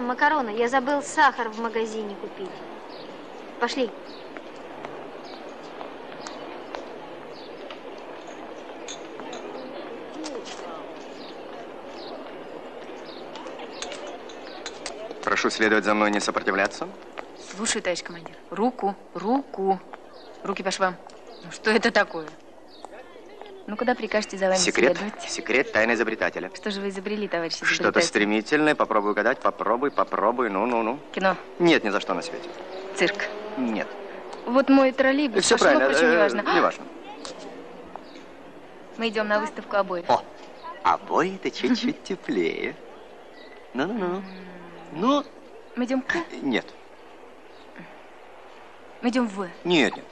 Да, макароны. Я забыл сахар в магазине купить. Пошли. Прошу следовать за мной, не сопротивляться. Слушай, товарищ командир, руку, руку. Руки по швам. Ну что это такое? Ну, куда прикажете за вами Секрет, следовать? секрет тайны изобретателя. Что же вы изобрели, товарищ изобретатель? Что-то стремительное, попробуй угадать, попробуй, попробуй, ну-ну-ну. Кино, Нет, ни за что на свете. цирк. Нет. Вот мой троллейбус Все правильно, впрочем, э, неважно. неважно. Мы идем на выставку обоев. О, обои это чуть-чуть теплее. Ну-ну-ну. Ну, Мы идем к, нет, мы идем в, нет, нет.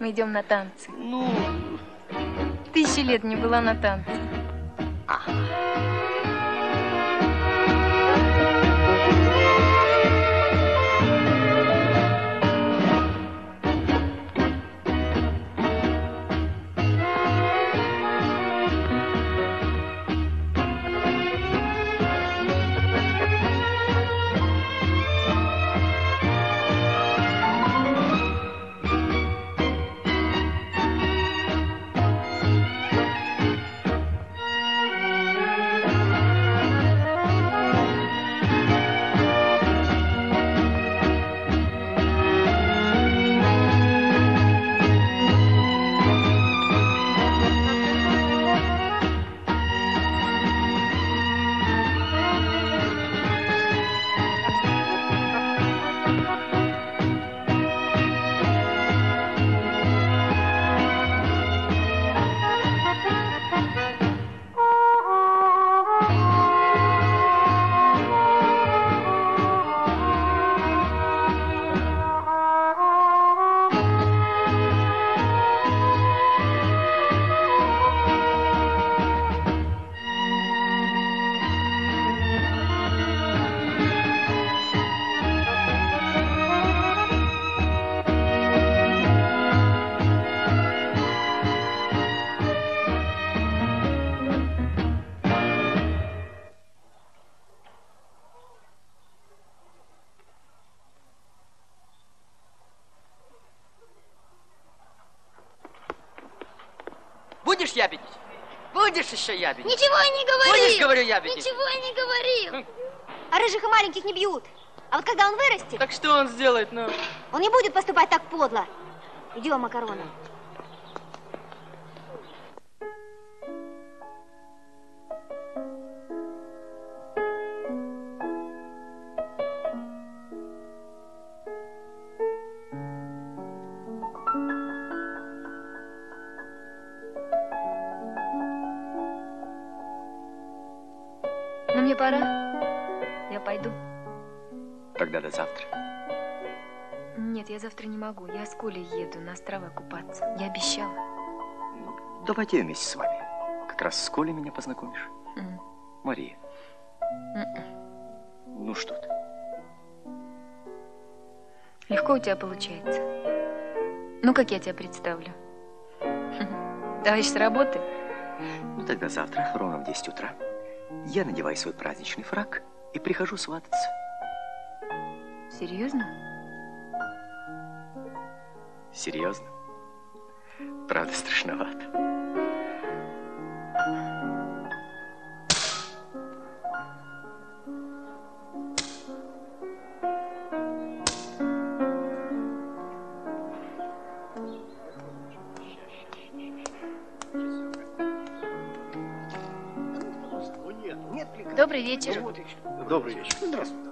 мы идем на танцы. Ну, Тысячи лет не была на танце. Будешь Будешь еще ябедить? Ничего я не говорил. Будешь, говорю, ябедить? Ничего я не говорил. А рыжих и маленьких не бьют. А вот когда он вырастет, Так что он сделает, ну? он не будет поступать так подло. Идем, макароны. Могу. Я с Колей еду на острова купаться. Я обещала. Давайте я вместе с вами. Как раз с Колей меня познакомишь. М. Мария, М-м. ну что ты? Легко у тебя получается. Ну, как я тебя представлю? Товарищ с работы? Ну тогда завтра, ровно в 10 утра, я надеваю свой праздничный фраг и прихожу свататься. Серьезно? Серьезно? Правда, страшновато. Добрый вечер. Добрый вечер. Здравствуйте.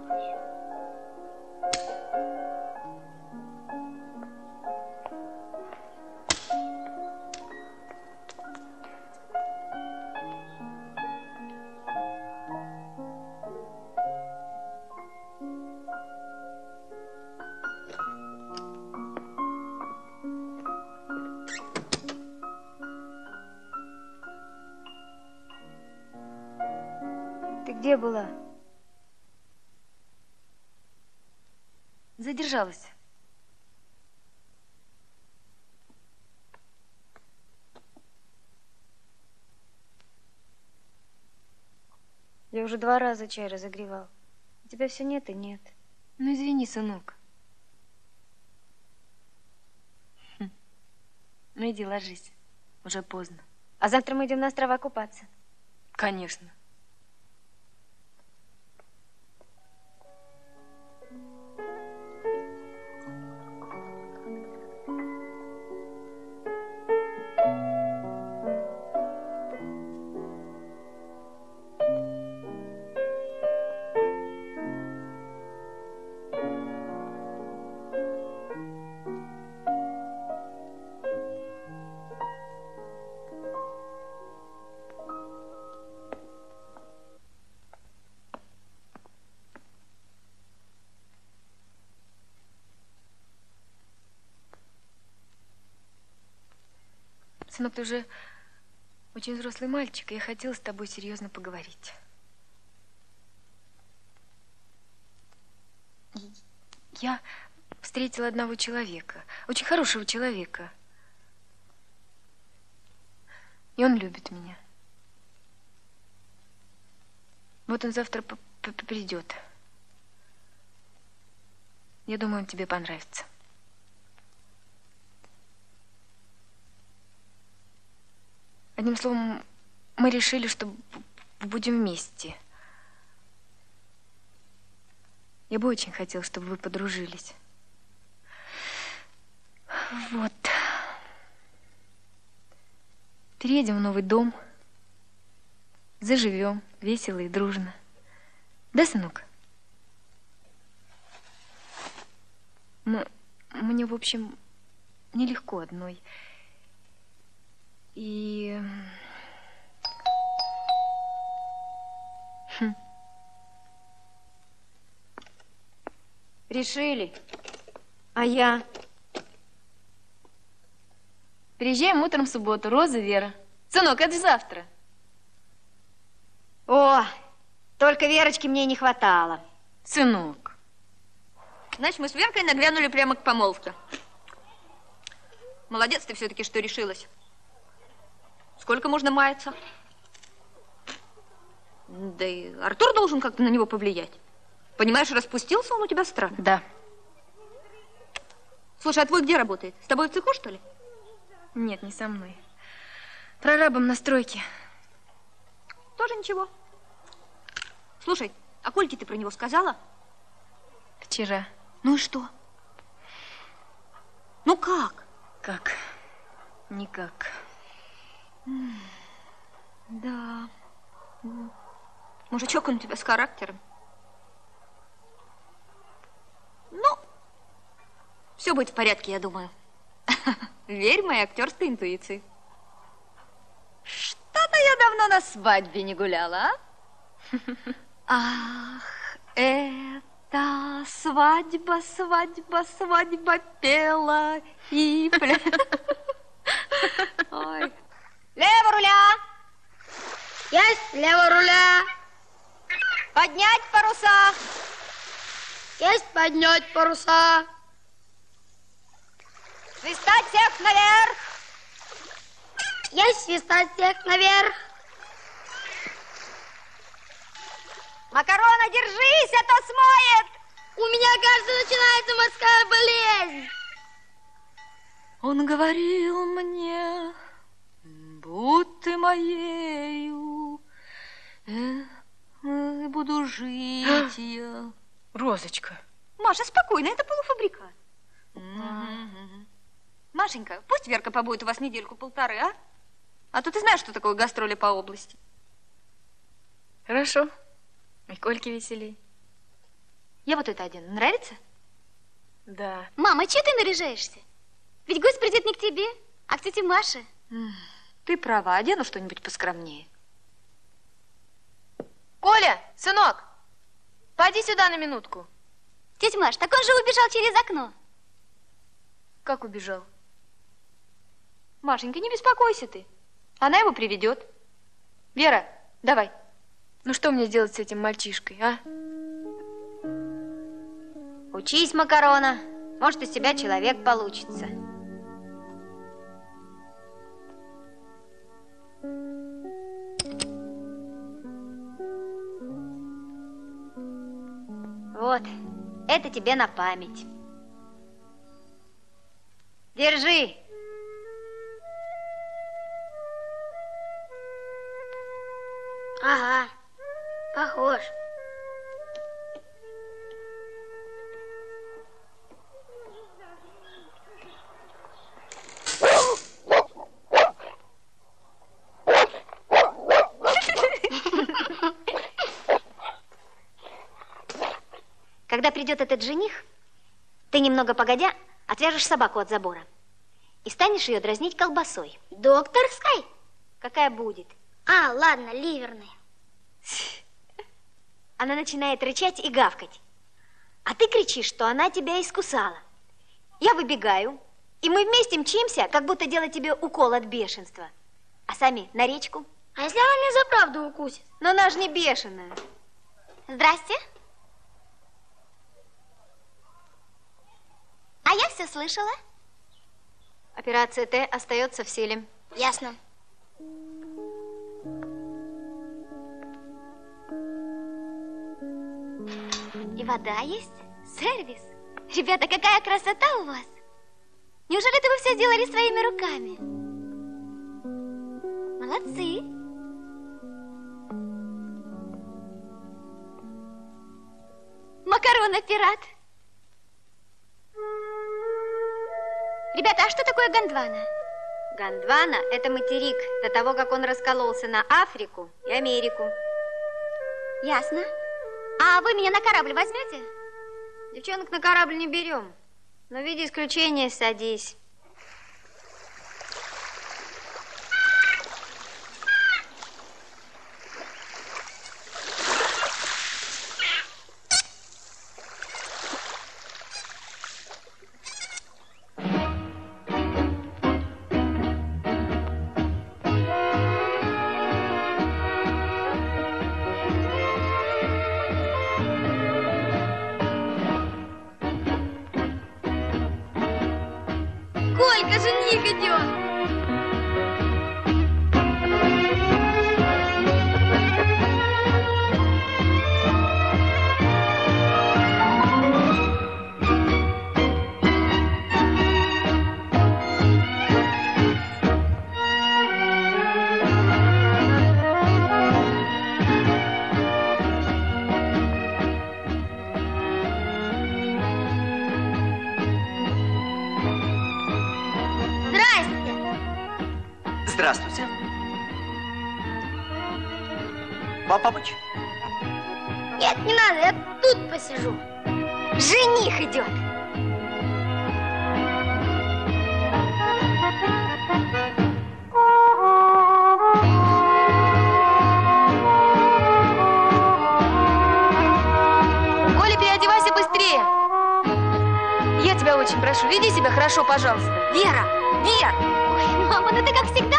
задержалась. Я уже два раза чай разогревал. У Тебя все нет и нет. Ну, извини, сынок. Хм. Ну, иди ложись. Уже поздно. А завтра мы идем на острова купаться. Конечно. Сынок, ты уже очень взрослый мальчик, и я хотела с тобой серьезно поговорить. Я встретила одного человека, очень хорошего человека. И он любит меня. Вот он завтра п- п- придет. Я думаю, он тебе понравится. Одним словом, мы решили, что будем вместе. Я бы очень хотела, чтобы вы подружились. Вот. Переедем в новый дом. Заживем весело и дружно. Да, сынок? М- мне, в общем, нелегко одной. И... Хм. Решили. А я? Приезжаем утром в субботу. Роза, Вера. Сынок, это завтра. О, только Верочки мне не хватало. Сынок. Значит, мы с Веркой нагрянули прямо к помолвке. Молодец ты все-таки, что решилась. Сколько можно маяться? Да и Артур должен как-то на него повлиять. Понимаешь, распустился он у тебя странно. Да. Слушай, а твой где работает? С тобой в цеху, что ли? Нет, не со мной. Прорабом на стройке. Тоже ничего. Слушай, а Кольке ты про него сказала? Вчера. Ну и что? Ну как? Как? Никак. Да. Мужичок он у тебя с характером. Ну, все будет в порядке, я думаю. Верь моей актерской интуиции. Что-то я давно на свадьбе не гуляла, а? Ах, это свадьба, свадьба, свадьба пела и. Ой. Лево руля! Есть лево руля. Поднять паруса! Есть поднять паруса. Свистать всех наверх! Есть свистать всех наверх. Макарона, держись, а то смоет! У меня, кажется, начинается морская болезнь. Он говорил мне, будь ты моею, э, э, буду жить я. Розочка. Маша, спокойно, это полуфабрикат. Машенька, пусть Верка побудет у вас недельку-полторы, а? А то ты знаешь, что такое гастроли по области. Хорошо. И Кольке веселей. Я вот это одену. Нравится? Да. Мама, че ты наряжаешься? Ведь гость придет не к тебе, а к тете Маше. Ты права, одену что-нибудь поскромнее. Коля, сынок, поди сюда на минутку. Тетя Маш, так он же убежал через окно. Как убежал? Машенька, не беспокойся ты. Она его приведет. Вера, давай. Ну что мне делать с этим мальчишкой, а? Учись, Макарона. Может, из тебя человек получится. Вот, это тебе на память. Держи. Ага, похож. Придет этот жених, ты немного погодя отвяжешь собаку от забора и станешь ее дразнить колбасой. Докторской? Какая будет? А, ладно, ливерной. Она начинает рычать и гавкать. А ты кричишь, что она тебя искусала. Я выбегаю, и мы вместе мчимся, как будто делать тебе укол от бешенства. А сами на речку. А если она меня за правду укусит? Но она же не бешеная. Здрасте. А я все слышала. Операция Т остается в силе. Ясно. И вода есть? Сервис? Ребята, какая красота у вас! Неужели это вы все сделали своими руками? Молодцы! Макарона-пират! Ребята, а что такое Гондвана? Гондвана – это материк до того, как он раскололся на Африку и Америку. Ясно. А вы меня на корабль возьмете? Девчонок на корабль не берем, но в виде исключения садись. Колька, жених идет! Пожалуйста. Вера, Вер! Ой, мама, ну ты как всегда.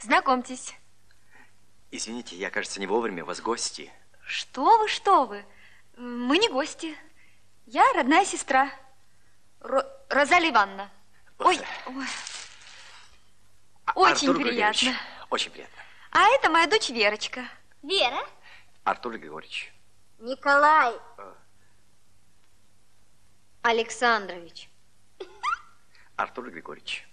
Знакомьтесь. Извините, я, кажется, не вовремя. У вас гости. Что вы, что вы? Мы не гости. Я родная сестра. Ро- Розалия Ивановна. Ой, ой. Очень Артур приятно. Григорьевич, Очень приятно. А это моя дочь Верочка. Вера? Артур Григорьевич. Николай. Александрович. Артур Григорьевич.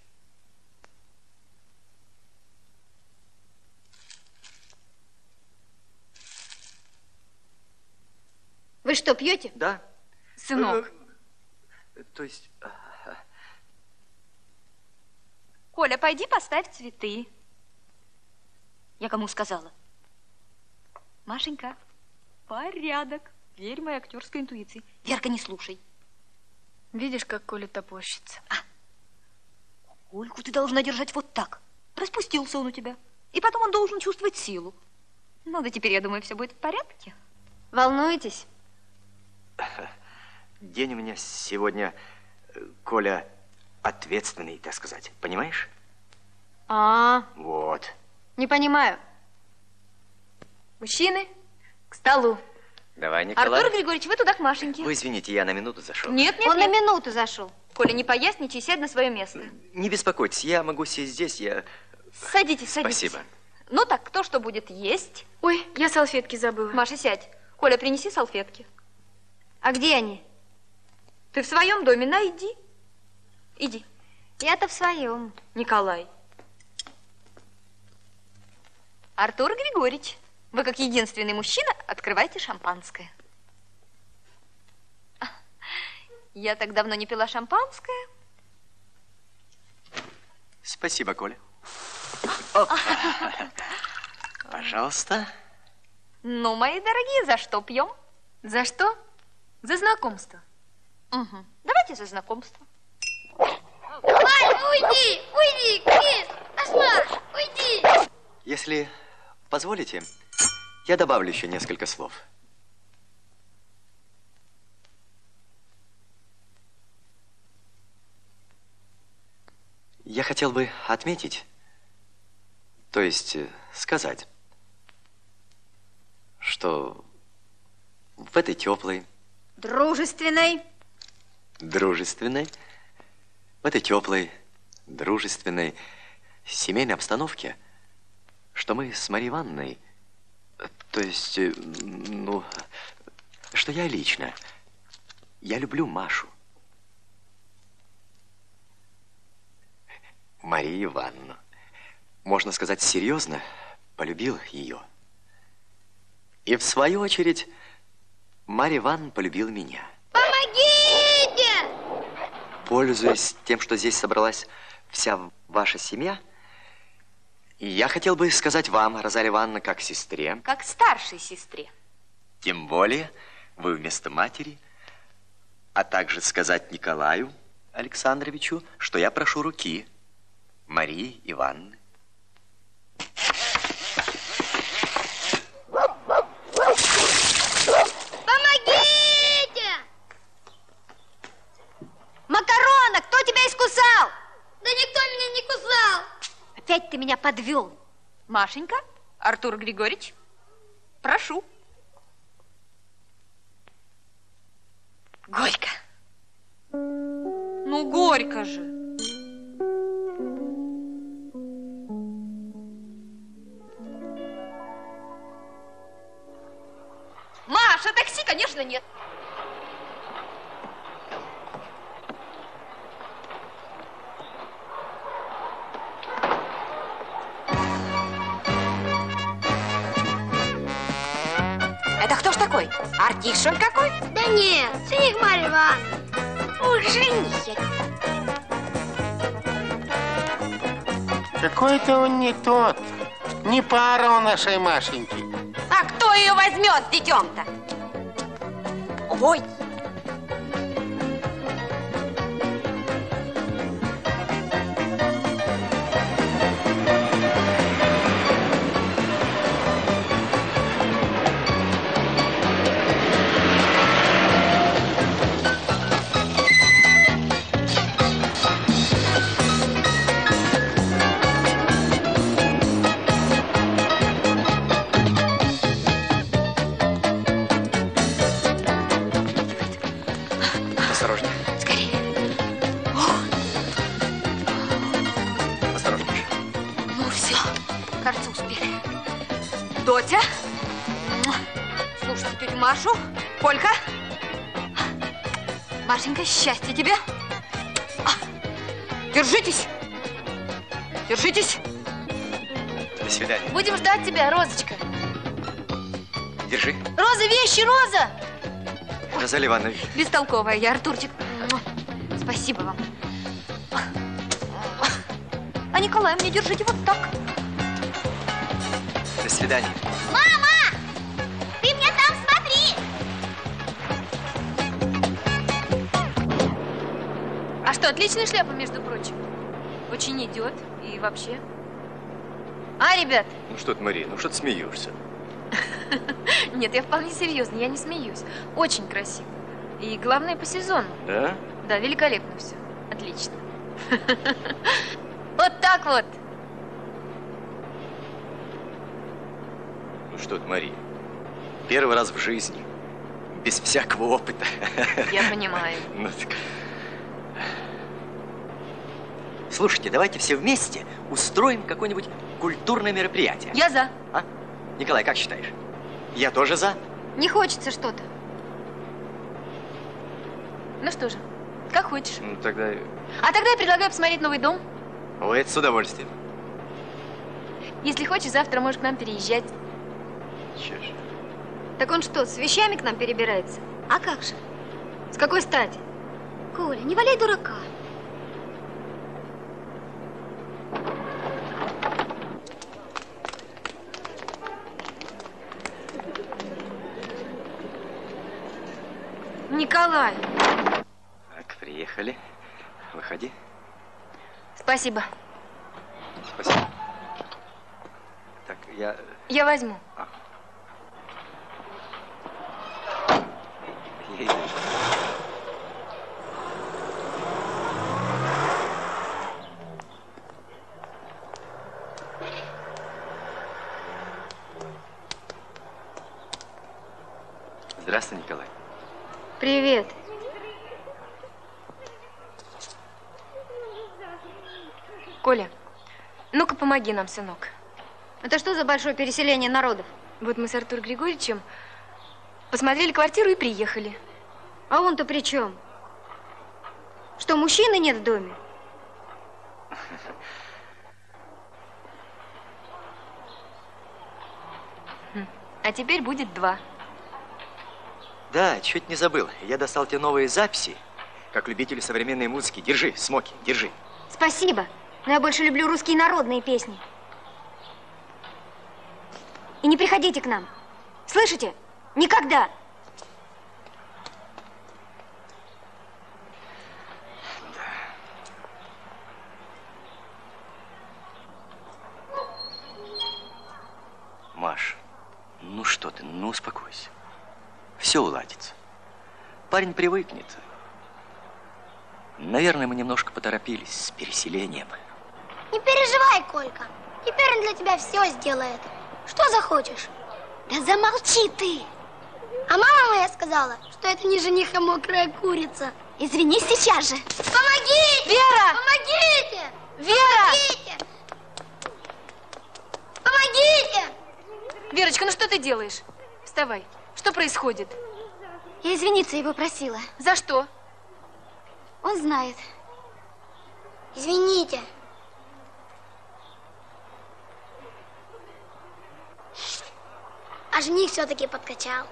Вы что, пьете? Да. Сынок. Э, То есть... а, Коля, пойди поставь цветы. Я кому сказала? Машенька, порядок. Верь моей актерской интуиции. Верка, не слушай. Видишь, как Коля топорщится. А, Кольку ты должна держать вот так. Распустился он у тебя. И потом он должен чувствовать силу. Ну, да теперь, я думаю, все будет в порядке. Волнуетесь? День у меня сегодня, э, Коля, ответственный, так сказать. Понимаешь? А, Вот. не понимаю. Мужчины, к столу. Давай, Николай. Артур Григорьевич, вы туда к Машеньке. Вы извините, я на минуту зашел. Нет, нет, Он на нет. минуту зашел. Коля, не поясничай, сядь на свое место. Не беспокойтесь, я могу сесть здесь, я... Садитесь, садитесь. Спасибо. Ну так, кто что будет есть? Ой, я салфетки забыла. Маша, сядь. Коля, принеси салфетки. А где они? Ты в своем доме, найди. Иди. Я-то в своем. Николай. Артур Григорьевич, вы как единственный мужчина открывайте шампанское. А, Я так давно не пила шампанское. Спасибо, Коля. Опа. Пожалуйста. Ну, мои дорогие, за что пьем? За что? За знакомство. Угу. Давайте за знакомство. Валь, уйди! Уйди, Крис! Ашмар, уйди! Если позволите, я добавлю еще несколько слов. Я хотел бы отметить, то есть э, сказать, что в этой теплой, Дружественной. дружественной, в этой теплой, дружественной семейной обстановке, что мы с Марией Ивановной, то есть, э, ну, что я лично, я люблю Машу. Марию Ивановну. Можно сказать, серьезно полюбил ее. И в свою очередь Марья Ивановна полюбила меня. Помогите! Пользуясь тем, что здесь собралась вся ваша семья, я хотел бы сказать вам, Розалия Ивановна, как сестре, Как старшей сестре. тем более вы вместо матери, а также сказать Николаю Александровичу, что я прошу руки Марии Ивановны. Макарона, кто тебя искусал? Да никто меня не кусал! Опять ты меня подвел. Машенька, Артур Григорьевич, прошу. Горько. Ну, горько же. Маша, такси, конечно, нет. Это кто ж такой? Артист, какой? Да нет, жених Марья Ивановна. Ух, жених я. Какой-то он не тот. Не пара у нашей Машеньки. А кто ее возьмет, детем-то? Ой, Розалия Ивановна, Бестолковая я, Артурчик. Спасибо вам. А Николай, мне держите вот так. до свидания. Мама! Ты мне там смотри! А что, отличная шляпа, между прочим. Очень идет и вообще. А, ребят? Ну что ты, Мария, ну что ты смеешься? Нет, я вполне серьезно, я не смеюсь. Очень красиво. И главное, по сезону. Да? Да, великолепно все. Отлично. Вот так вот. Ну что ты, Мария, первый раз в жизни, без всякого опыта. Я понимаю. Ну, так. Слушайте, давайте все вместе устроим какое-нибудь культурное мероприятие. Я за. А? Николай, как считаешь? Я тоже за. Не хочется что-то. Ну что же, как хочешь. Ну, тогда... А тогда я предлагаю посмотреть новый дом. Ой, это с удовольствием. Если хочешь, завтра можешь к нам переезжать. Чё ж. Так он что, с вещами к нам перебирается? А как же? С какой стати? Коля, не валяй дурака. Николай, Приехали. Выходи. спасибо. Спасибо. Так, я... Я возьму. иду. Здравствуй, Николай. Привет. Коля, ну-ка помоги нам, сынок. Это что за большое переселение народов? Вот мы с Артуром Григорьевичем посмотрели квартиру и приехали. А он-то при чем? Что, мужчины нет в доме? А теперь будет два. Да, чуть не забыл. Я достал тебе новые записи. Как любитель современной музыки. Держи, Смоки, держи. Спасибо, но я больше люблю русские народные песни. И не приходите к нам. Слышите? Никогда. Маш, ну что ты, ну успокойся. Все уладится. Парень привыкнет. Наверное, мы немножко поторопились с переселением. Не переживай, Колька. Теперь он для тебя все сделает. Что захочешь? Да замолчи ты. А мама моя сказала, что это не жених, а мокрая курица. Извини сейчас же. Помогите! Вера! Помогите! Вера! Помогите! Помогите! Верочка, ну что ты делаешь? Вставай. Что происходит? Я извиниться его просила. За что? Он знает. Извините. А жених все-таки подкачал.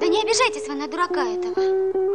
Да не обижайтесь вы на дурака этого.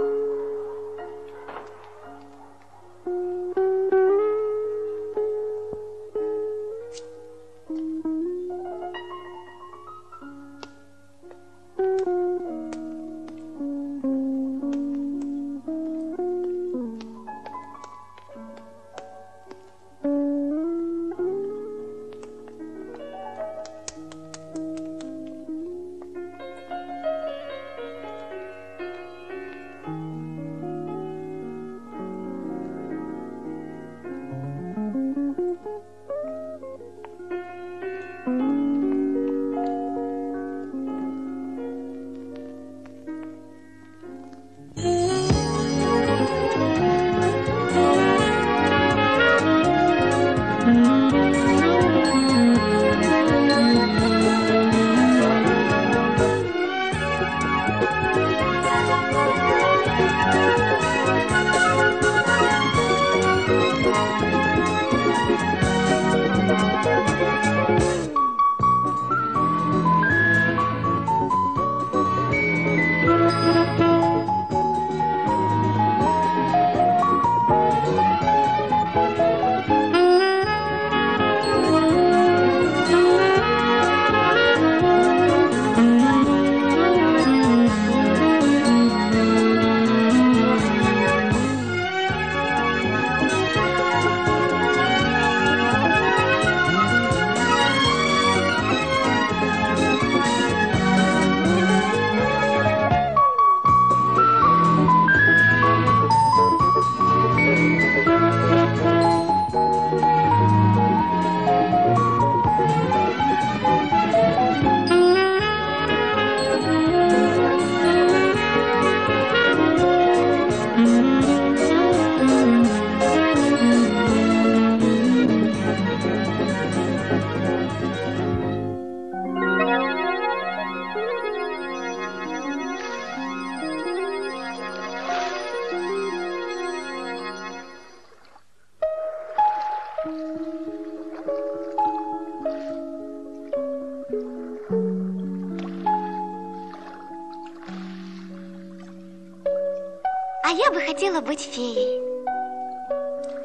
Быть феей.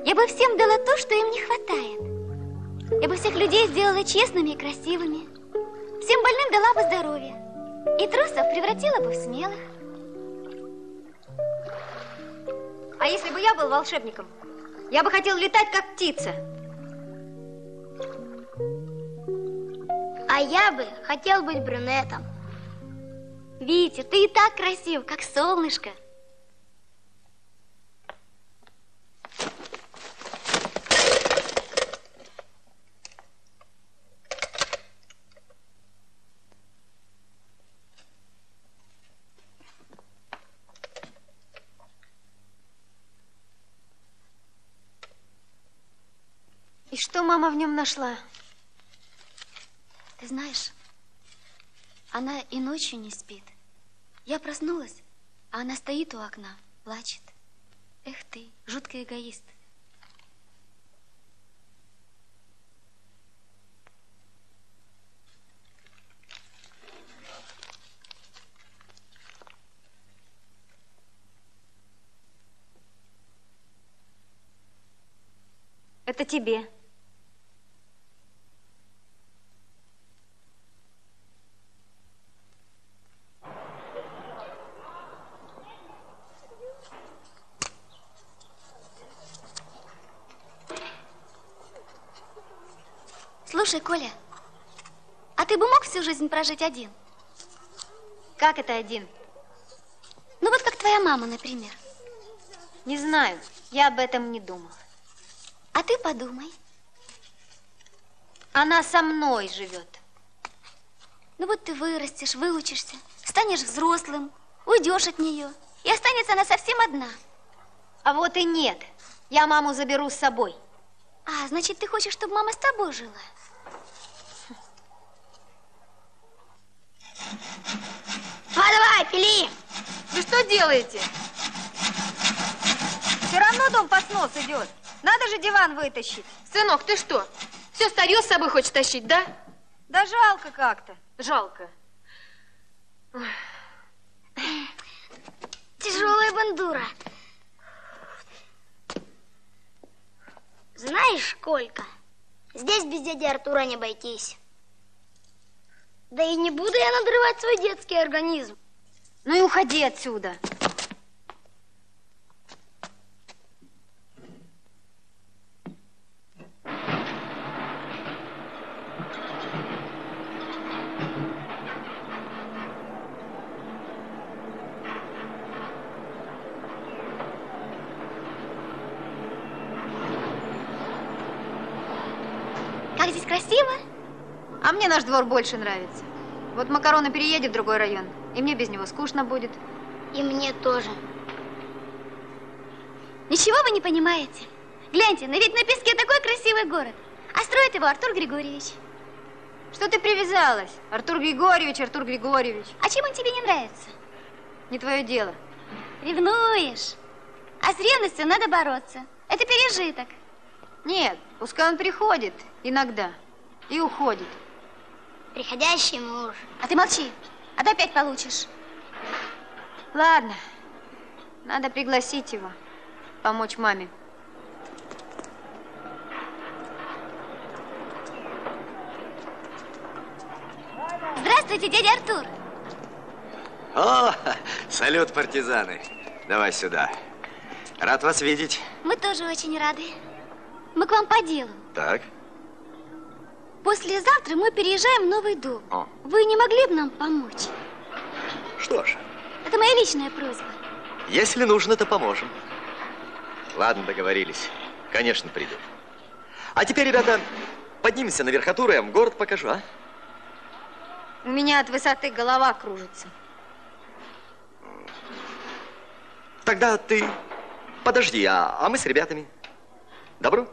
Я бы всем дала то, что им не хватает. Я бы всех людей сделала честными и красивыми. Всем больным дала бы здоровье. И трусов превратила бы в смелых. А если бы я был волшебником, я бы хотел летать, как птица. А я бы хотел быть брюнетом. Витя, ты и так красив, как солнышко. И что мама в нем нашла? Ты знаешь, она и ночью не спит. Я проснулась, а она стоит у окна, плачет. Эх ты, жуткий эгоист. Это тебе. Слушай, Коля, а ты бы мог всю жизнь прожить один? Как это один? Ну вот как твоя мама, например. Не знаю, я об этом не думал. А ты подумай. Она со мной живет. Ну вот ты вырастешь, выучишься, станешь взрослым, уйдешь от нее, и останется она совсем одна. А вот и нет. Я маму заберу с собой. А, значит, ты хочешь, чтобы мама с тобой жила? Пили! Вы что делаете? Все равно дом под снос идет. Надо же диван вытащить. Сынок, ты что, все старье с собой хочешь тащить, да? Да жалко как-то. Жалко. Тяжелая бандура. Знаешь, Колька, здесь без дяди Артура не обойтись. Да и не буду я надрывать свой детский организм. Ну и уходи отсюда. Как здесь красиво? А мне наш двор больше нравится. Вот Макарона переедет в другой район, и мне без него скучно будет. И мне тоже. Ничего вы не понимаете. Гляньте, но ведь на песке такой красивый город. А строит его Артур Григорьевич. Что ты привязалась? Артур Григорьевич, Артур Григорьевич. А чем он тебе не нравится? Не твое дело. Ревнуешь. А с ревностью надо бороться. Это пережиток. Нет, пускай он приходит иногда и уходит. Приходящий муж. А ты молчи, а то опять получишь. Ладно, надо пригласить его, помочь маме. Здравствуйте, дядя Артур. О, салют, партизаны. Давай сюда. Рад вас видеть. Мы тоже очень рады. Мы к вам по делу. Так. Послезавтра мы переезжаем в новый дом. О. Вы не могли бы нам помочь? Что ж, Это моя личная просьба. если нужно, то поможем. Ладно, договорились. Конечно, приду. А теперь, ребята, поднимемся на верхотуру, я вам город покажу, а? У меня от высоты голова кружится. Тогда ты подожди, а, а мы с ребятами. Добро?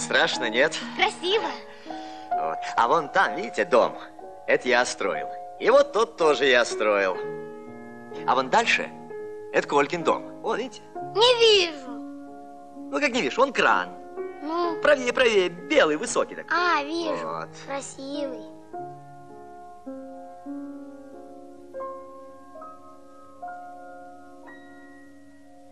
Страшно, нет? Красиво. Вот. А вон там, видите, дом? Это я строил. И вот тут тоже я строил. А вон дальше, это Колькин дом. Вон, видите? Не вижу. Ну, как не видишь, вон кран. Ну, Правее, правее, белый, высокий такой. а, вижу. Вот. Красивый.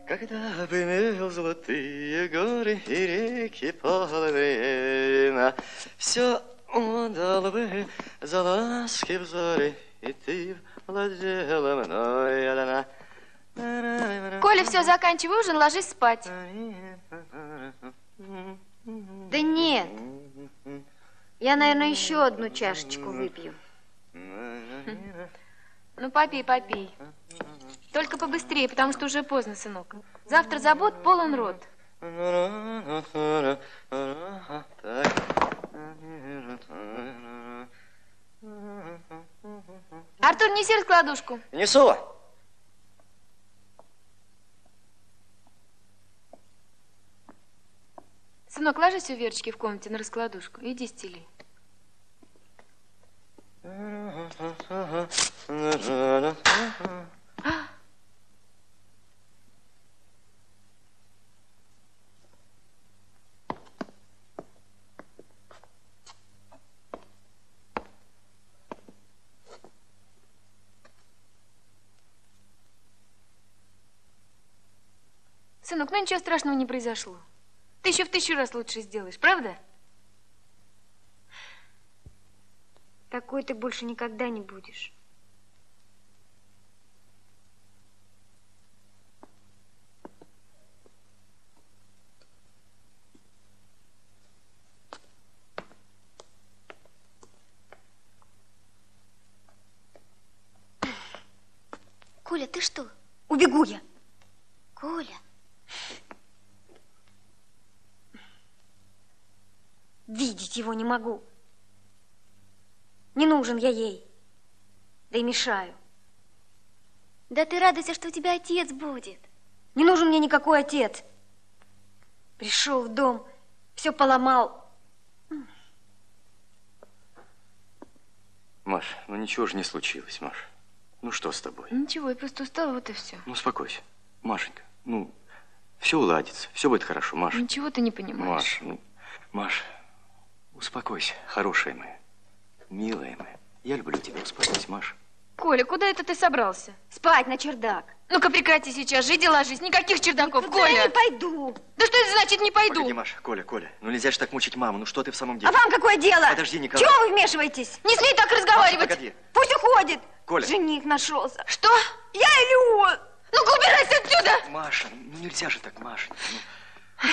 Когда бы имел золотые горы и реки полные, все отдал бы за ласки взоры, и ты владела мной. а-да-да. Коля, все, заканчивай ужин, ложись спать. Да нет. Я, наверное, еще одну чашечку выпью. Ну, попей, попей. Только побыстрее, потому что уже поздно, сынок. Завтра забот полон рот. Артур, неси раскладушку. Несу. Сынок, ложись у Верочки в комнате на раскладушку. Иди стели. Сынок, ну ничего страшного не произошло. Ты еще в тысячу раз лучше сделаешь, правда? Такой ты больше никогда не будешь. Коля, ты что? Убегу я. Коля, Видеть его не могу. Нужен я ей. Да и мешаю. да ты радуйся, что у тебя отец будет. Не нужен мне никакой отец. Пришел в дом, все поломал. Маш, ну ничего же не случилось, Маш. Ну что с тобой? Ничего, я просто устала, вот и все. Ну успокойся. Машенька, ну, все уладится, все будет хорошо, Маш. Ничего ты не понимаешь. Маш, ну, Маш, успокойся, хорошая моя, милая моя. Я люблю тебя, успокойся, Маш. Коля, куда это ты собрался? Спать на чердак. Ну-ка прекрати сейчас, жить ложись, никаких чердаков, я Коля! не пойду. Да что это значит не пойду? Погоди, Маш, Коля, Коля, ну нельзя же так мучить маму, ну что ты в самом деле? А вам какое дело? Подожди, Николай. Чего вы вмешиваетесь? Не смей так Маша, разговаривать! погоди. Пусть уходит. Коля. Жених нашелся. Что? Я или он? Ну-ка убирайся отсюда! Маша, ну нельзя же так, Маша. ну.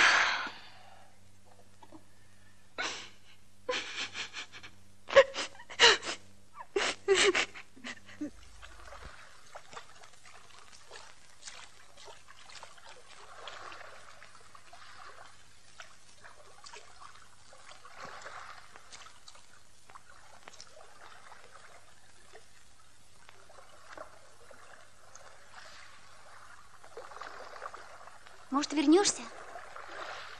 Может, вернешься?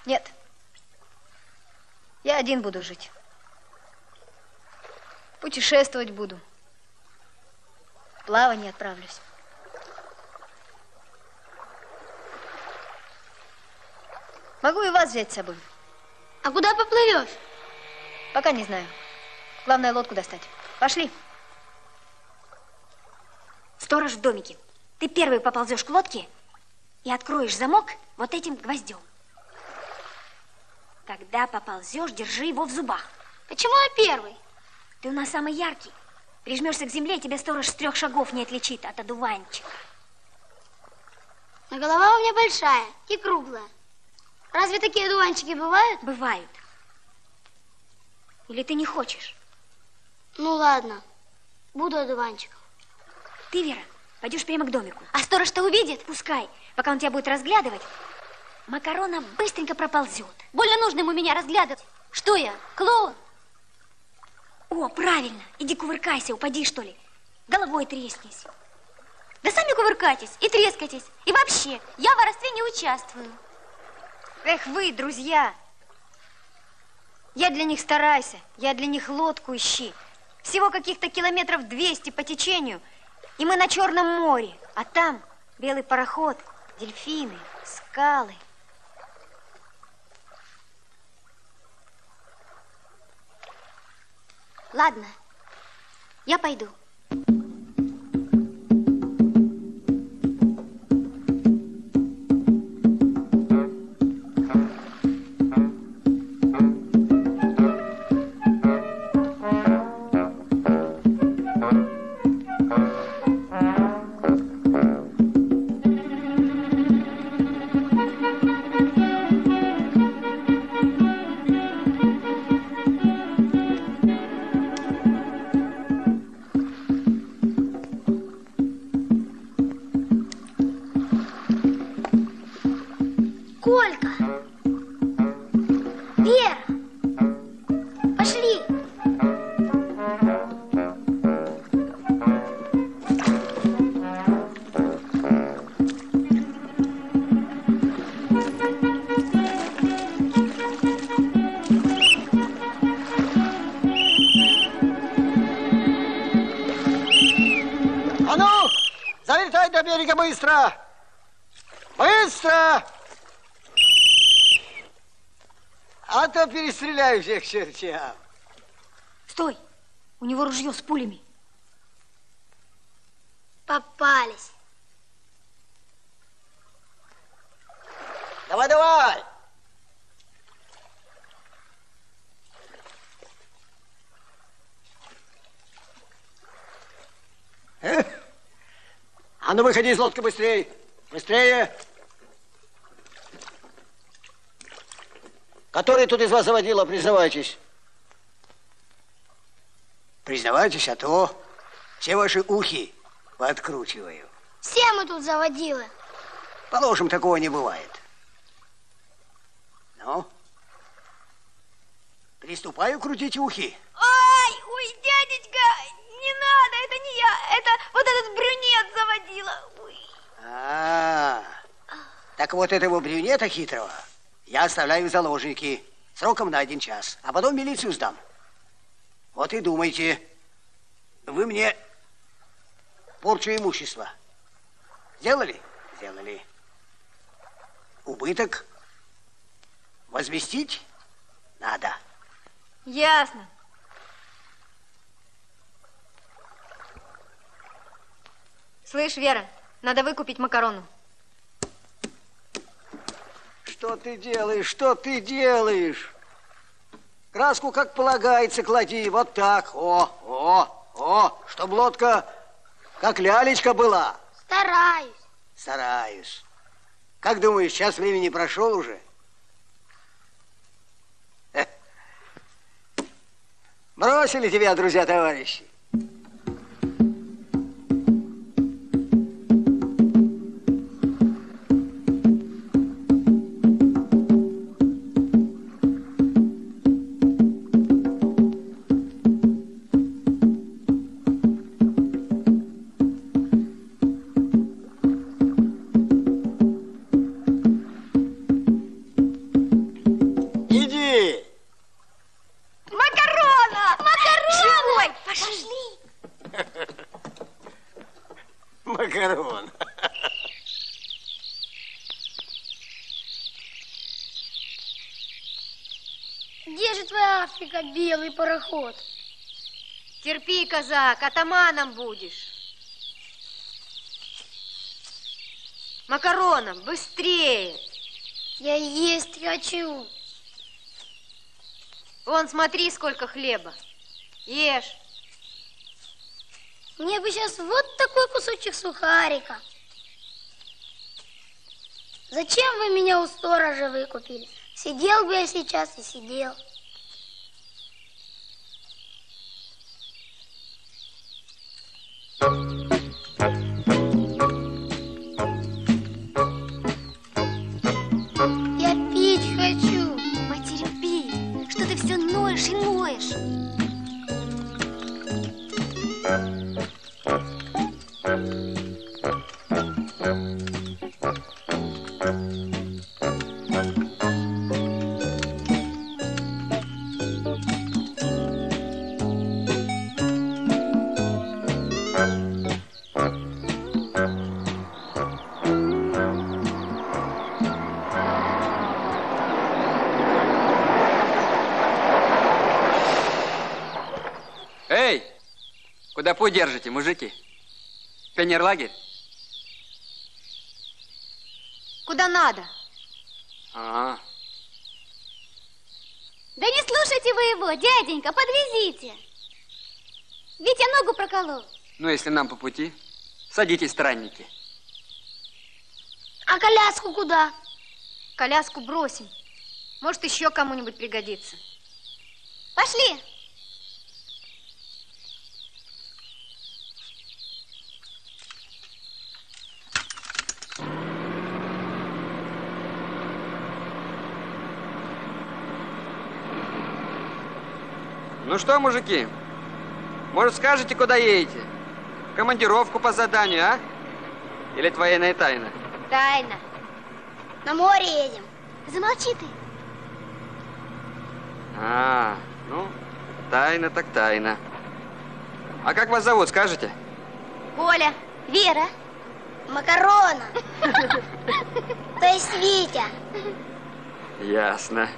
Нет. Я один буду жить. Путешествовать буду. В плавание отправлюсь. Могу и вас взять с собой. А куда поплывешь? Пока не знаю. Главное лодку достать. Пошли. Сторож в домике. Ты первый поползешь к лодке и откроешь замок вот этим гвоздем. Когда поползешь, держи его в зубах. Почему я первый? Ты у нас самый яркий. Прижмешься к земле, и тебя сторож с трех шагов не отличит от одуванчика. Но голова у меня большая и круглая. Разве такие дуванчики бывают? Бывают. Или ты не хочешь? Ну ладно, буду одуванчиком. Ты, Вера, пойдешь прямо к домику. А сторож-то увидит? Пускай, пока он тебя будет разглядывать, макарона быстренько проползет. Больно нужно ему меня разглядывать. Что я, клоун? О, правильно, иди кувыркайся, упади, что ли. Головой треснись. Да сами кувыркайтесь и трескайтесь. И вообще, я в воровстве не участвую. Эх вы, друзья. Я для них старайся, я для них лодку ищи. Всего каких-то километров 200 по течению, и мы на Черном море. А там белый пароход, дельфины, скалы. Ладно, я пойду. Всех чертям. Стой! У него ружье с пулями. Попались. Давай, давай! Э? А ну выходи из лодки быстрее! Быстрее! Который тут из вас заводила, признавайтесь. Признавайтесь, а то все ваши ухи пооткручиваю. Все мы тут заводилы. Положим, такого не бывает. Ну, приступаю крутить ухи. Ой, ой, дядечка, не надо, это не я, это вот этот брюнет заводила. Ой. А, так вот этого брюнета хитрого я оставляю в заложники сроком на один час, а потом милицию сдам. Вот и думайте, вы мне порчу имущества сделали? Сделали. Убыток возместить надо. Ясно. Слышь, Вера, надо выкупить макарону. Что ты делаешь? Что ты делаешь? Краску, как полагается, клади. Вот так. О, о, о. Чтоб лодка, как лялечка была. Стараюсь. Стараюсь. Как думаешь, час времени прошел уже? Бросили тебя, друзья-товарищи. Иди. Казак, атаманом будешь. Макароном, быстрее! Я есть хочу. Вон, смотри, сколько хлеба. Ешь. Мне бы сейчас вот такой кусочек сухарика. Зачем вы меня у сторожа выкупили? Сидел бы я сейчас и сидел. Путь держите, мужики? Пионерлагерь? Куда надо? А, Да не слушайте вы его, дяденька, подвезите. Витя ногу проколол. ну если нам по пути, садитесь, странники. А коляску куда? Коляску бросим. Может, еще кому-нибудь пригодится. Пошли. Ну что, мужики, может, скажете, куда едете? В командировку по заданию, а? Или это военная тайна? Тайна. На море едем. Замолчи ты. А, ну, тайна так тайна. А как вас зовут, скажете? Коля. Вера. Макарона. То есть Витя. Ясно.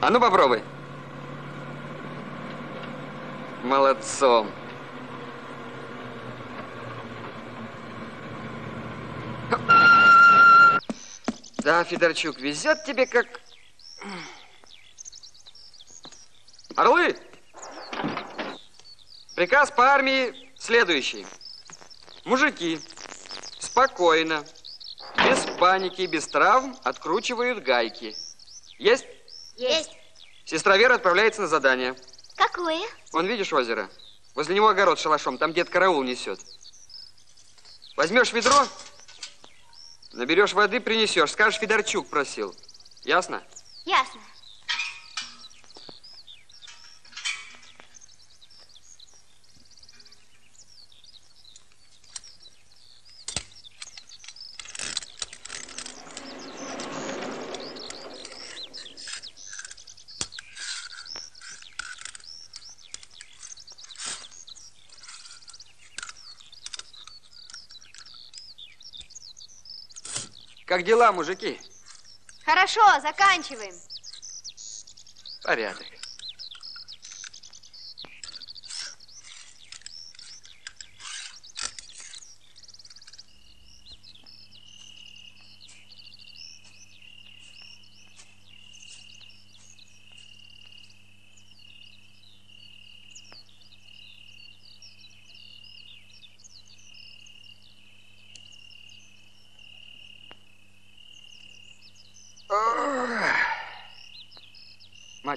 А ну попробуй. Молодцом. Да, Федорчук, везет тебе как... Орлы! Приказ по армии следующий. Мужики, спокойно, без паники, без травм откручивают гайки. Есть? Есть. Сестра Вера отправляется на задание. Какое? Вон, видишь озеро? Возле него огород шалашом, там дед караул несет. Возьмешь ведро, наберешь воды, принесешь. Скажешь, Федорчук просил. Ясно? Ясно. Как дела, мужики? Хорошо, заканчиваем. Порядок.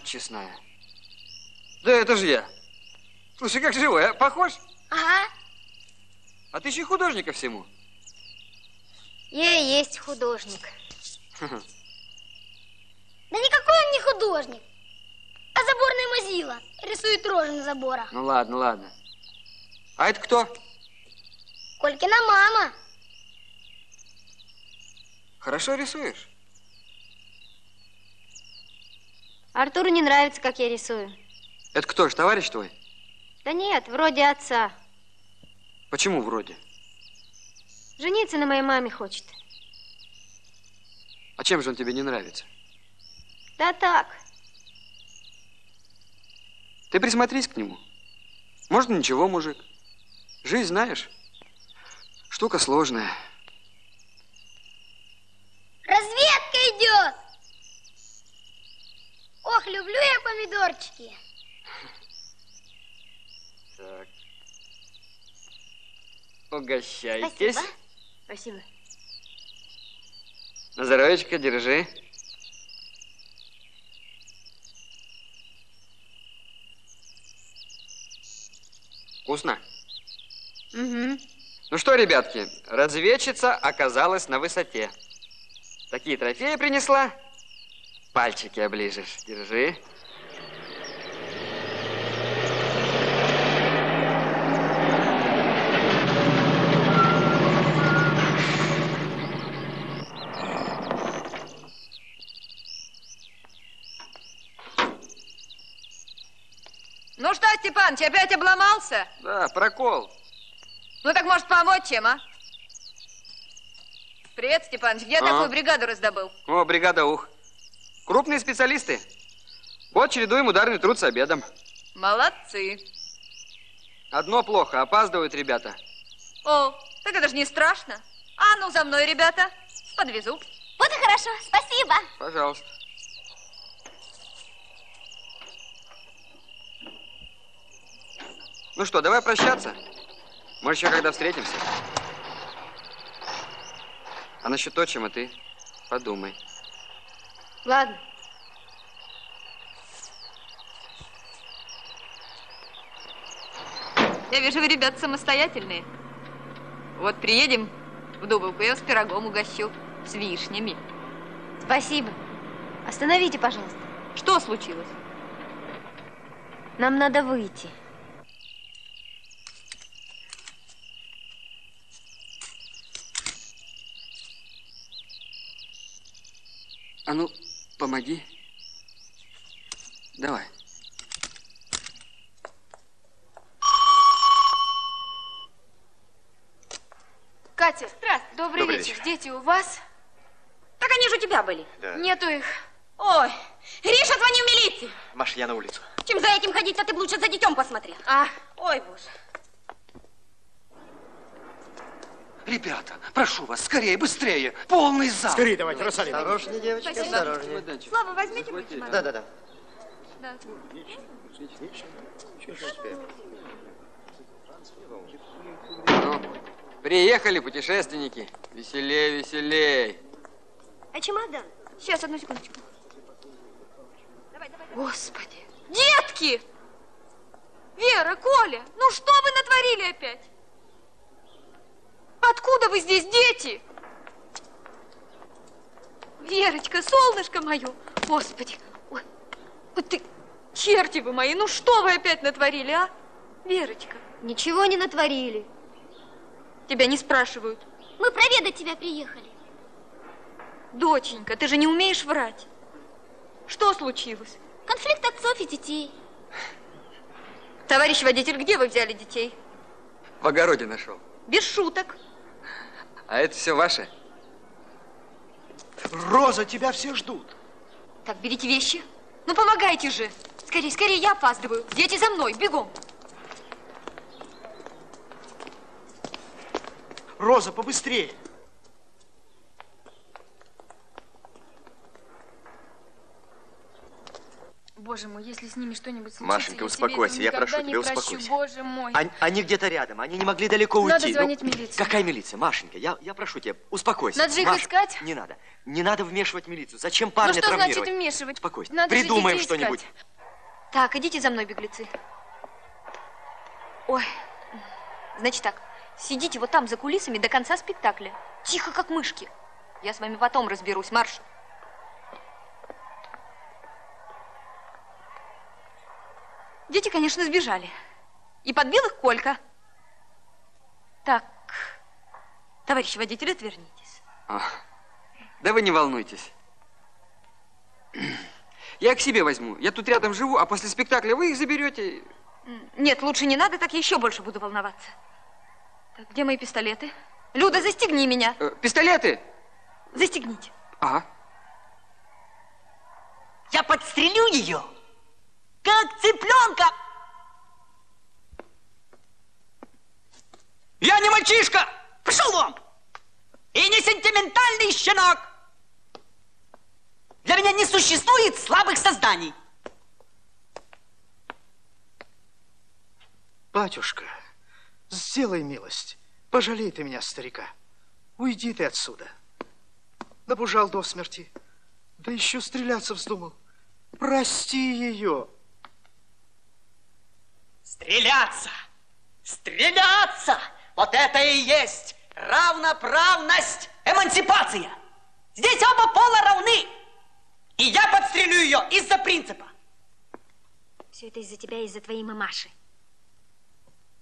Мать честная. Да это же я. Слушай, как живой, а? Похож? Ага. А ты еще художник ко всему. Я и есть художник. Да никакой он не художник. А заборный мазила. Рисует рожи на заборах. Ну ладно, ладно. А это кто? Колькина мама. Хорошо рисуешь? Артуру не нравится, как я рисую. Это кто ж, товарищ твой? Да нет, вроде отца. Почему вроде? Жениться на моей маме хочет. А чем же он тебе не нравится? Да так. Ты присмотрись к нему. Может, ничего, мужик. Жизнь, знаешь, штука сложная. Разведка идет. Ох, люблю я помидорчики. Так. Угощайтесь. Спасибо. Спасибо. На здоровечко, держи. Вкусно? Угу. Ну что, ребятки, разведчица оказалась на высоте. Такие трофеи принесла. Пальчики оближешь. Держи. Ну что, Степаныч, опять обломался? Да, прокол. Ну так может помочь чем, а? Привет, Степаныч, где А? такую бригаду раздобыл? О, бригада ух. Крупные специалисты. Вот чередуем ударный труд с обедом. Молодцы. Одно плохо, опаздывают ребята. О, так это же не страшно. А ну за мной, ребята. Подвезу. Вот и хорошо, спасибо. Пожалуйста. Ну что, давай прощаться? Может, еще когда встретимся? А насчет отчима ты подумай. Ладно. Я вижу, вы, ребята, самостоятельные. Вот приедем в Дубовку, я вас пирогом угощу с вишнями. Спасибо. Остановите, пожалуйста. Что случилось? Нам надо выйти. А ну, помоги. Давай. Катя, здравствуй. Добрый, Добрый вечер. вечер. Дети у вас? Так они же у тебя были. Да. Нету их. Ой, Гриша, звони в милицию. Маша, я на улицу. Чем за этим ходить, а ты бы лучше за детем посмотри. А, Ой, боже. Ребята, прошу вас, скорее, быстрее. Полный зал. Скорее давайте, Росалина. Осторожнее, девочки, осторожнее. Слава, возьмите мой чемодан. Да-да-да. Да. Ну, приехали путешественники. Веселей, веселей. А чемодан? Сейчас, одну секундочку. господи. Детки! Вера, Коля, ну что вы натворили опять? Откуда вы здесь, дети? Верочка, солнышко мое. Господи, ой, вот ты, черти вы мои, ну что вы опять натворили, а? Верочка, Ничего не натворили. тебя не спрашивают. Мы проведать тебя приехали. Доченька, ты же не умеешь врать. Что случилось? Конфликт отцов и детей. Товарищ водитель, где вы взяли детей? В огороде нашел. Без шуток. А это все ваше? Роза, тебя все ждут. Так, берите вещи. Ну, помогайте же. Скорее, скорее, я опаздываю. Дети за мной, бегом. Роза, побыстрее. Боже мой, если с ними что-нибудь случится, Машенька, я успокойся, я прошу тебя, прощу. успокойся. Боже мой. Они, они где-то рядом, они не могли далеко уйти. Надо Ну, звонить в милицию. Какая милиция, Машенька? Я, я прошу тебя, успокойся. Надо же их Маш, искать. Не надо. Не надо вмешивать милицию. Зачем Ну парня что травмировать? значит вмешивать? Успокойся. Надо Придумаем что-нибудь. Так, идите за мной, беглецы. Ой, значит так, сидите вот там за кулисами до конца спектакля. Тихо, как мышки. Я с вами потом разберусь, марш. Дети, конечно, сбежали. И подбил их Колька. Так, товарищ водитель, отвернитесь. А, да вы не волнуйтесь. Я к себе возьму. Я тут рядом живу, а после спектакля вы их заберете. Нет, лучше не надо, так я еще больше буду волноваться. Так, где мои пистолеты? Люда, застегни меня. Э, пистолеты? Застегните. Ага. Я подстрелю ее, как цыпленка. Я не мальчишка, пошел вон. И не сентиментальный щенок. Для меня не существует слабых созданий. Батюшка, сделай милость, пожалей ты меня, старика. Уйди ты отсюда. Напужал до смерти, да еще стреляться вздумал. Прости ее. Стреляться! Стреляться! Вот это и есть равноправность, эмансипация. Здесь оба пола равны. И я подстрелю ее из-за принципа. Все это из-за тебя и из-за твоей мамаши.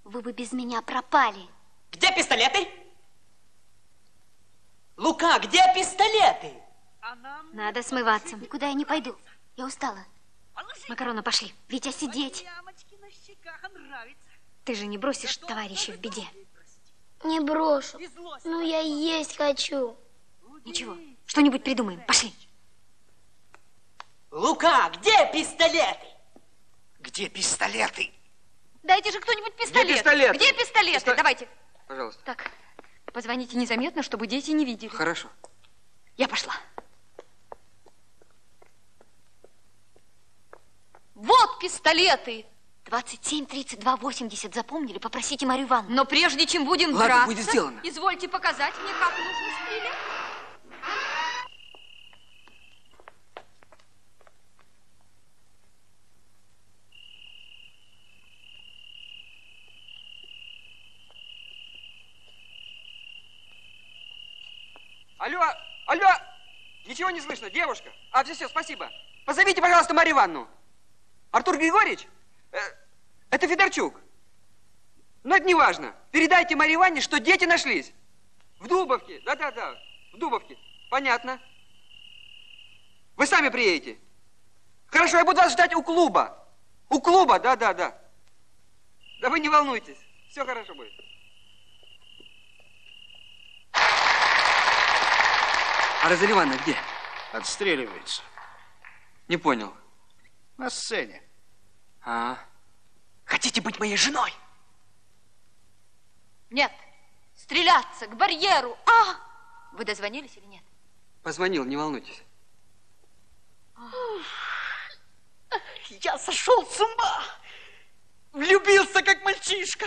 Вы бы без меня пропали. Где пистолеты? Лука, где пистолеты? Надо смываться. Никуда я не пойду. Я устала. Макарона, пошли. Витя, сидеть. Ты же не бросишь товарища в беде. Не брошу. Ну, я есть хочу. Ничего, что-нибудь придумаем. Пошли. Лука, где пистолеты? Где пистолеты? Дайте же кто-нибудь пистолет. пистолеты? Где пистолеты? Писто- Давайте. Пожалуйста. Так, позвоните незаметно, чтобы дети не видели. Хорошо. Я пошла. Вот пистолеты. 27, 32, 80. Запомнили? Попросите Марию Ивановну. Но прежде чем будем Ладно, драться, будет сделано. извольте показать мне, как нужно стрелять. Алло, алло! Ничего не слышно, девушка. А, все, все, спасибо. Позовите, пожалуйста, Марию Ивановну. Артур Григорьевич? Э, это Федорчук. Но это не важно. Передайте Марии Ивановне, что дети нашлись. В Дубовке. Да-да-да, в Дубовке. Понятно. Вы сами приедете. Хорошо, я буду вас ждать у клуба. У клуба, да-да-да. Да вы не волнуйтесь. Все хорошо будет. А Розалия Ивановна где? Отстреливается. Не понял. На сцене. А. Хотите быть моей женой? Нет, стреляться к барьеру. А! Вы дозвонились или нет? Позвонил, не волнуйтесь. Я сошел с ума. Влюбился, как мальчишка.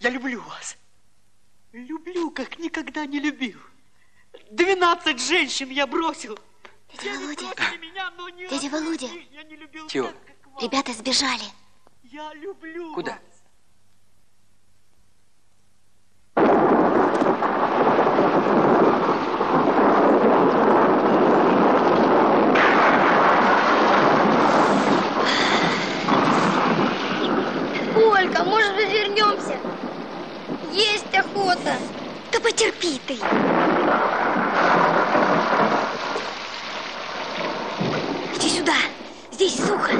Я люблю вас. Люблю, как никогда не любил. Двенадцать женщин я бросил. Они Володя, меня, но не Дядя Володя. из них Я не любил Чего? так, как вас. Ребята сбежали. Я люблю Куда? вас. Колька, может быть, вернемся? Есть охота. Да потерпи ты. Иди сюда. Здесь сухо.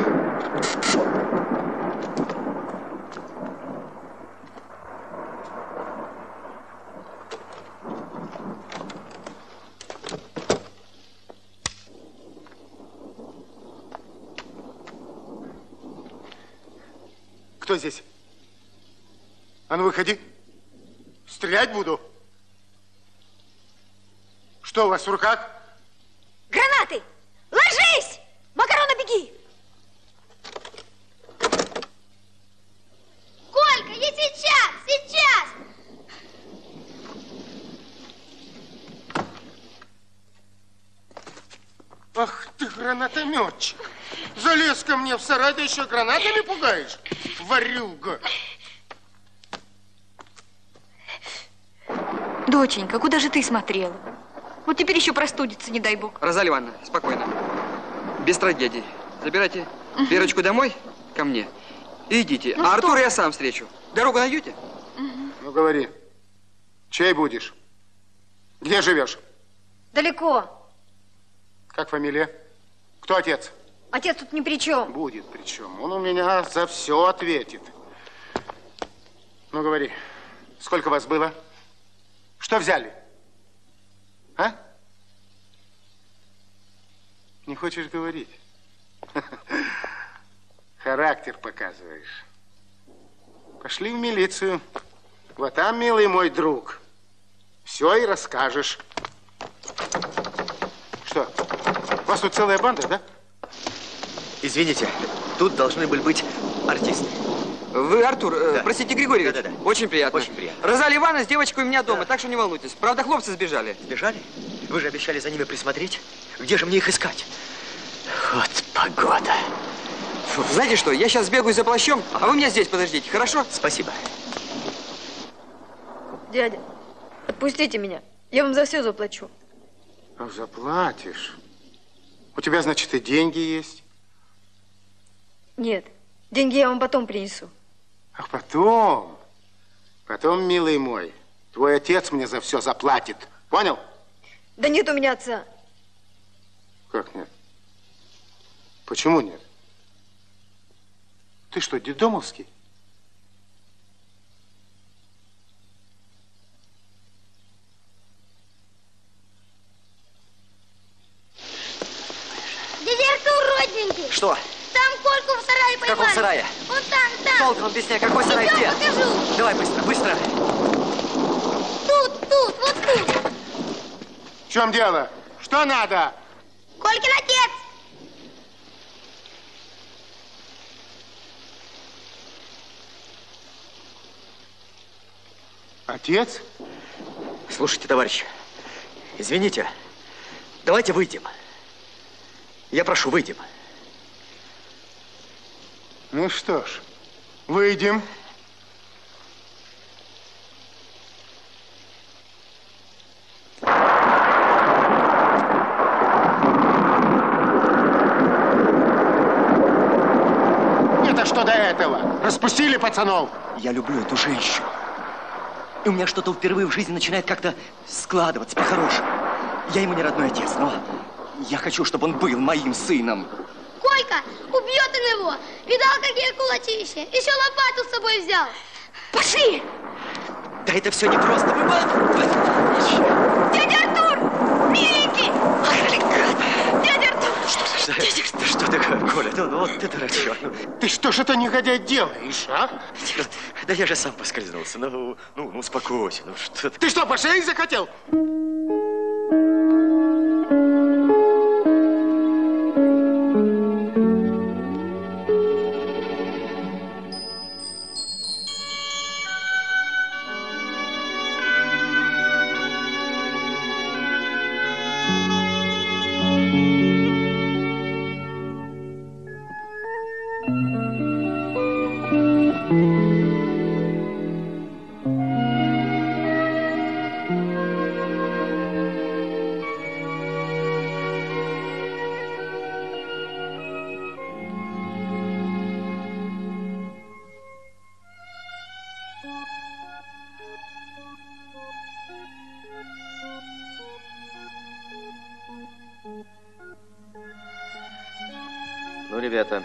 Кто здесь? А ну выходи. Стрелять буду. Что у вас в руках? Гранаты! Беги! Колька, не сейчас, сейчас. Ах ты, гранатометчик. Залез ко мне в сарай, да еще гранатами пугаешь? Варюга. Доченька, куда же ты смотрела? Вот теперь еще простудится, не дай бог. Розалия Ивановна, спокойно. Без трагедий. Забирайте Верочку домой, ко мне, и идите. Ну а? Артура я сам встречу. Дорогу найдете? Ну говори, чей будешь? Где живешь? Далеко. Как фамилия? Кто отец? Отец тут ни при чем. Будет причем. Он у меня за все ответит. Ну, говори, сколько вас было? Что взяли? А? Не хочешь говорить? Характер показываешь. Пошли в милицию. Вот там, милый мой друг, все и расскажешь. Что, у вас тут целая банда, да? Извините, тут должны были быть артисты. Вы, Артур, э, Да. простите, Григорий. Да-да-да. Очень приятно. Очень приятно. Розалия Ивановна с девочкой у меня дома, Да. так что не волнуйтесь. Правда, хлопцы сбежали. Сбежали? Вы же обещали за ними присмотреть. Где же мне их искать? Вот погода. Фу, Знаете что, я сейчас сбегаю за плащом, а вы меня здесь подождите, хорошо? Спасибо. Дядя, отпустите меня. Я вам за все заплачу. Ну, заплатишь. У тебя, значит, и деньги есть. Нет, деньги я вам потом принесу. А потом, потом, милый мой, твой отец мне за все заплатит. Понял? Да нет у меня отца. Как нет? Почему нет? Ты что, дедомовский? Дедерка уродненький. Что? Там Кольку в сарае поймали. В каком сарае? Вон там, там. Толком объясняй, какой сарай Идем, где? покажу. Давай быстро, быстро. Тут, тут, вот тут. В чем дело? Что надо? Колькин отец. Отец? Слушайте, товарищ, извините, давайте выйдем. Я прошу, выйдем. Ну что ж, выйдем. Это что до этого? Распустили пацанов? Я люблю эту женщину. И у меня что-то впервые в жизни начинает как-то складываться по-хорошему. Я ему не родной отец, но я хочу, чтобы он был моим сыном. Колька, убьет он его. Видал, какие кулачища? Еще лопату с собой взял. Пошли! Да это все не просто. Вы Дядя Артур! Миленький! Артур! Что, что, что такое, Коля? Ну, ну вот ты дурачок. Ну, Ты что ж это негодяй делаешь, а? да я же сам поскользнулся. Ну, ну, ну успокойся. Ну что ты? Ты что, по шее захотел? Ребята,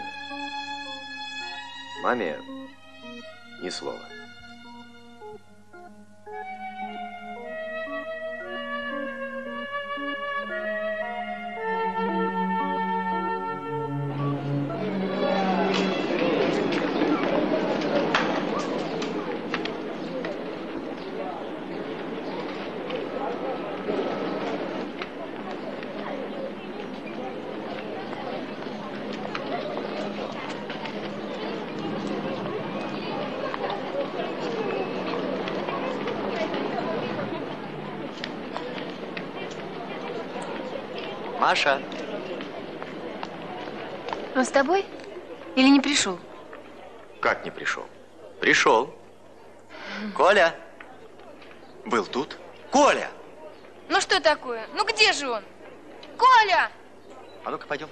маме ни слова. Маша, Он с тобой? Или не пришел? как не пришел? Пришел. Коля, был тут? Коля! Ну что такое? Ну где же он? Коля! А ну-ка, пойдем.